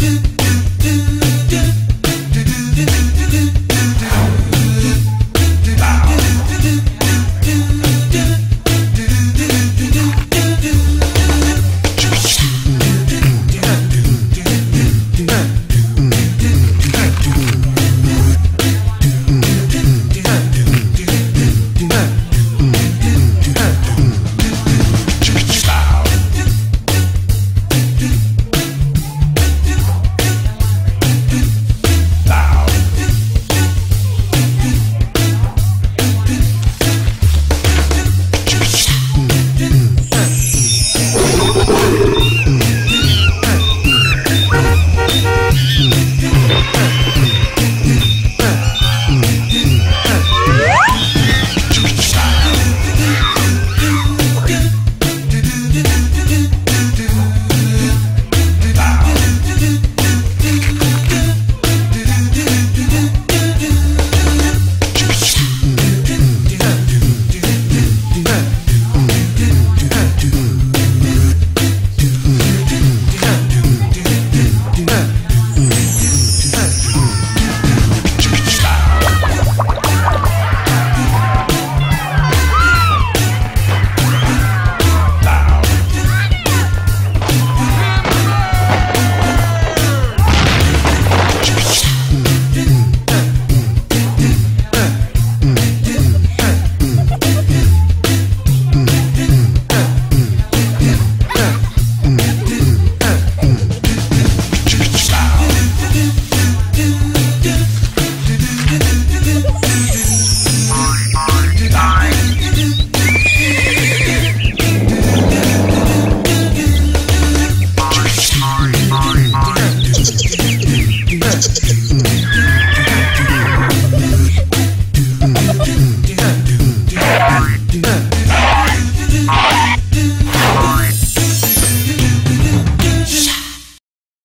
You. Thank you.